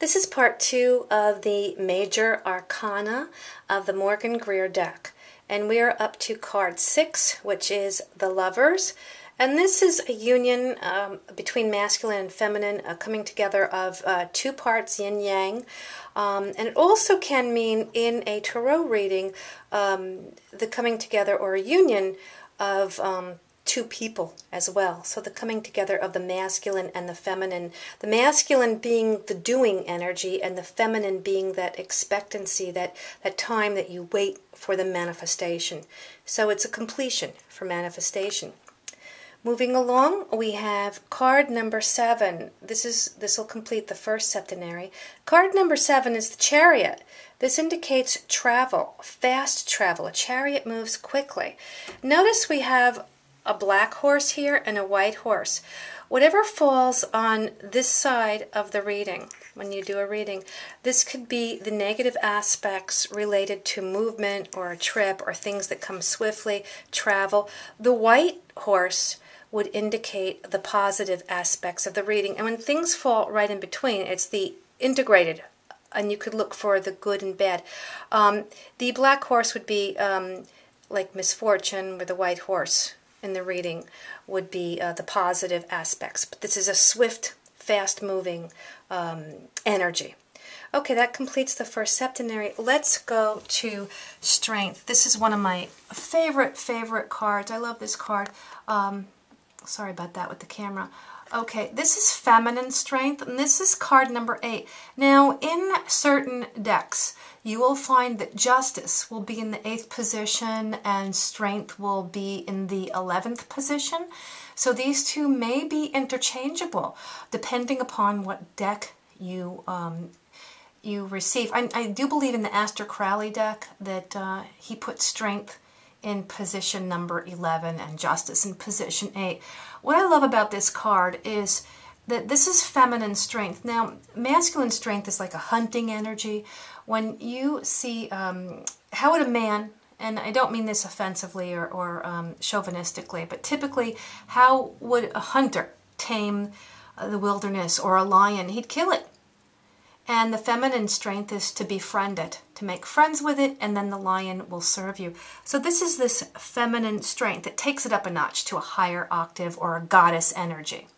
This is part two of the major arcana of the Morgan Greer deck. And we are up to card six, which is the Lovers. And this is a union um, between masculine and feminine, uh, coming together of uh, two parts, yin yang. Um, and it also can mean in a tarot reading um, the coming together or a union of um, two people as well. So the coming together of the masculine and the feminine. The masculine being the doing energy and the feminine being that expectancy, that, that time that you wait for the manifestation. So it's a completion for manifestation. Moving along, we have card number seven. This is this will complete the first septenary. Card number seven is the chariot. This indicates travel, fast travel. A chariot moves quickly. Notice we have a black horse here and a white horse. Whatever falls on this side of the reading, when you do a reading, this could be the negative aspects related to movement or a trip or things that come swiftly, travel. The white horse would indicate the positive aspects of the reading. And when things fall right in between, it's the integrated, and you could look for the good and bad. Um, the black horse would be um, like misfortune with the white horse in the reading would be uh, the positive aspects. But this is a swift, fast moving um, energy. Okay, that completes the first septenary. Let's go to strength. This is one of my favorite, favorite cards. I love this card. Um, sorry about that with the camera. Okay, this is feminine strength, and this is card number eight. Now, in certain decks, you will find that justice will be in the eighth position and strength will be in the 11th position. So these two may be interchangeable depending upon what deck you um, you receive. I, I, do believe in the Aleister Crowley deck that uh, he put strength in position number 11 and justice in position 8. What I love about this card is that this is feminine strength. Now, masculine strength is like a hunting energy. When you see, um, how would a man, and I don't mean this offensively or, or um, chauvinistically, but typically, how would a hunter tame uh, the wilderness or a lion? He'd kill it. And the feminine strength is to befriend it, to make friends with it, and then the lion will serve you. So this is this feminine strength. It takes it up a notch to a higher octave or a goddess energy.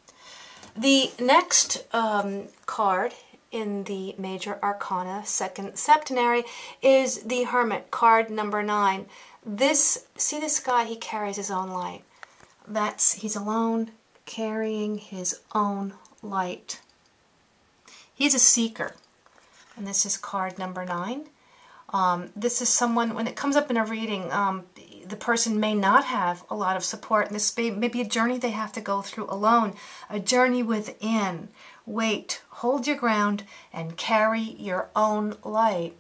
The next um, card in the Major Arcana Second Septenary is the Hermit, card number nine. This, see this guy, he carries his own light. That's, he's alone, carrying his own light. He's a seeker, and this is card number nine. Um, this is someone, when it comes up in a reading, um, the person may not have a lot of support. And this may, may be a journey they have to go through alone, a journey within. Wait, hold your ground, and carry your own light.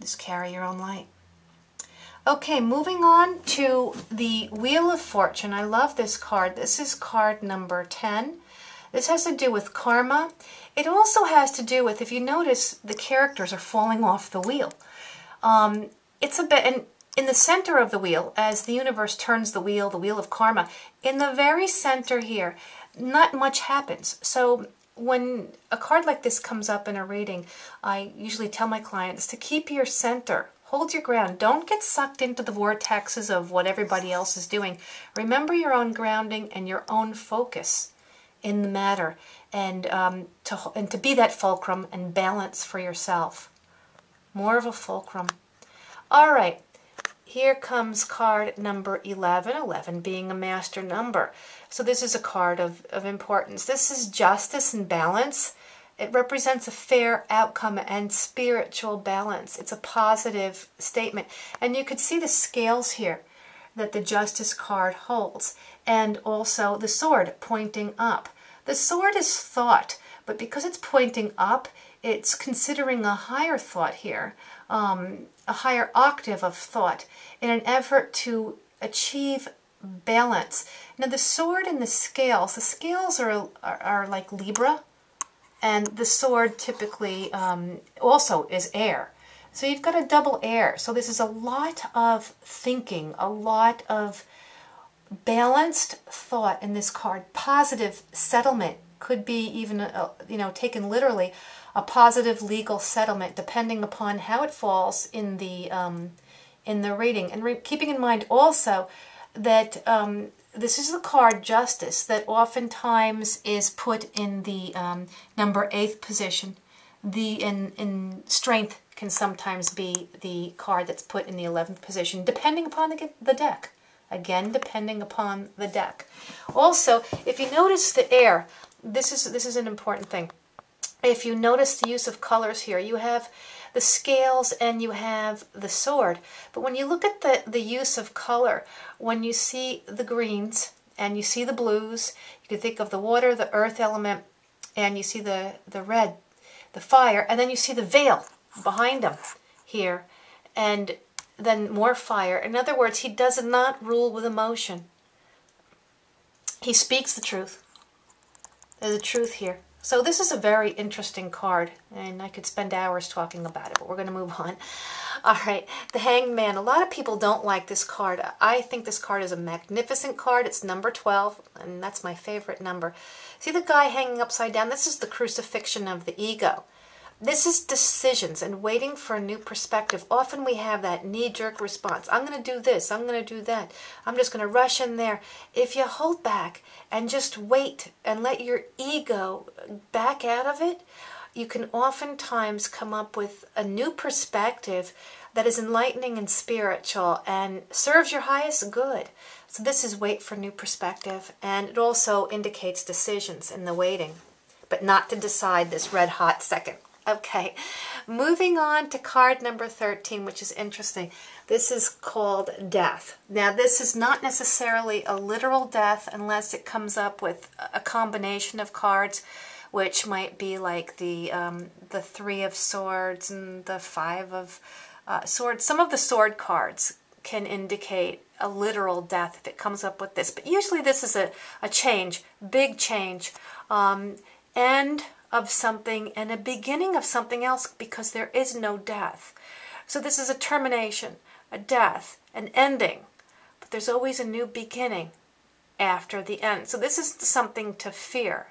Just carry your own light. Okay, moving on to the Wheel of Fortune. I love this card. This is card number 10. This has to do with karma. It also has to do with, if you notice, the characters are falling off the wheel. Um, it's a bit, and in the center of the wheel, as the universe turns the wheel, the wheel of karma, in the very center here, not much happens. So when a card like this comes up in a reading, I usually tell my clients to keep your center. Hold your ground. Don't get sucked into the vortexes of what everybody else is doing. Remember your own grounding and your own focus in the matter, and um, to and to be that fulcrum and balance for yourself. More of a fulcrum. All right. Here comes card number 11, 11 being a master number. So this is a card of, of importance. This is justice and balance. It represents a fair outcome and spiritual balance. It's a positive statement. And you could see the scales here that the justice card holds and also the sword pointing up. The sword is thought, but because it's pointing up, it's considering a higher thought here, um, a higher octave of thought in an effort to achieve balance. Now the sword and the scales, the scales are, are, are like Libra, and the sword typically um, also is air. So you've got a double air. So this is a lot of thinking, a lot of balanced thought in this card, positive settlement could be even, a, you know, taken literally, a positive legal settlement, depending upon how it falls in the um, in the reading. And re- keeping in mind also that um, this is the card Justice that oftentimes is put in the um, number eighth position. The in in Strength can sometimes be the card that's put in the eleventh position, depending upon the the deck. Again, depending upon the deck. Also, if you notice the air, this is this is an important thing. If you notice the use of colors here, you have the scales and you have the sword. But when you look at the, the use of color, when you see the greens and you see the blues, you can think of the water, the earth element, and you see the, the red, the fire, and then you see the veil behind them here, and then more fire. In other words, he does not rule with emotion. He speaks the truth. There's a truth here. So this is a very interesting card, and I could spend hours talking about it, but we're going to move on. All right, the Hanged Man. A lot of people don't like this card. I think this card is a magnificent card. It's number 12, and that's my favorite number. See the guy hanging upside down? This is the crucifixion of the ego. This is decisions and waiting for a new perspective. Often we have that knee jerk response I'm going to do this, I'm going to do that, I'm just going to rush in there. If you hold back and just wait and let your ego back out of it, you can oftentimes come up with a new perspective that is enlightening and spiritual and serves your highest good. So, this is wait for new perspective, and it also indicates decisions in the waiting, but not to decide this red hot second. Okay, moving on to card number 13, which is interesting. This is called death. Now, this is not necessarily a literal death unless it comes up with a combination of cards, which might be like the um, the three of swords and the five of uh, swords. Some of the sword cards can indicate a literal death if it comes up with this, but usually this is a, a change, big change. Um, and of something and a beginning of something else because there is no death. So this is a termination, a death, an ending, but there's always a new beginning after the end. So this is something to fear.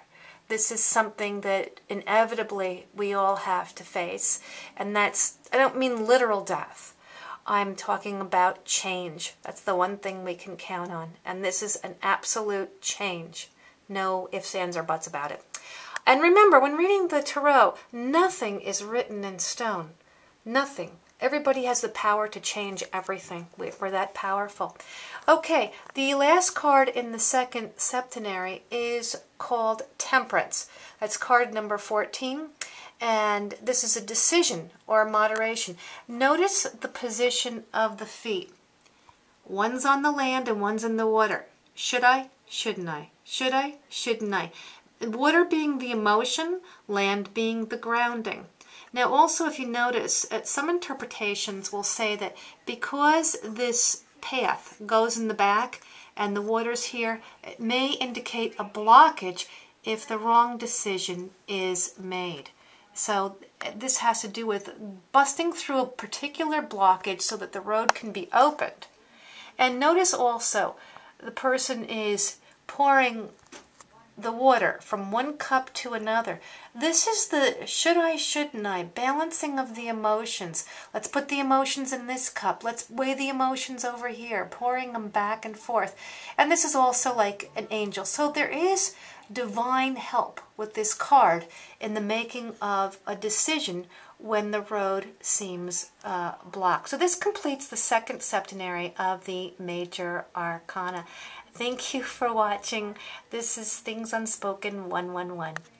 This is something that inevitably we all have to face. And that's, I don't mean literal death. I'm talking about change. That's the one thing we can count on. And this is an absolute change. No ifs, ands, or buts about it. And remember, when reading the Tarot, nothing is written in stone. Nothing. Everybody has the power to change everything. We're that powerful. Okay, the last card in the second septenary is called Temperance. That's card number 14. And this is a decision or moderation. Notice the position of the feet. One's on the land and one's in the water. Should I? Shouldn't I? Should I? Shouldn't I? Water being the emotion, land being the grounding. Now, also, if you notice, at some interpretations will say that because this path goes in the back and the water's here, it may indicate a blockage if the wrong decision is made. So this has to do with busting through a particular blockage so that the road can be opened. And notice also the person is pouring the water from one cup to another. This is the should I, shouldn't I, balancing of the emotions. Let's put the emotions in this cup. Let's weigh the emotions over here, pouring them back and forth. And this is also like an angel. So there is divine help with this card in the making of a decision when the road seems uh, blocked. So this completes the second septenary of the major arcana. Thank you for watching. This is Things Unspoken 111.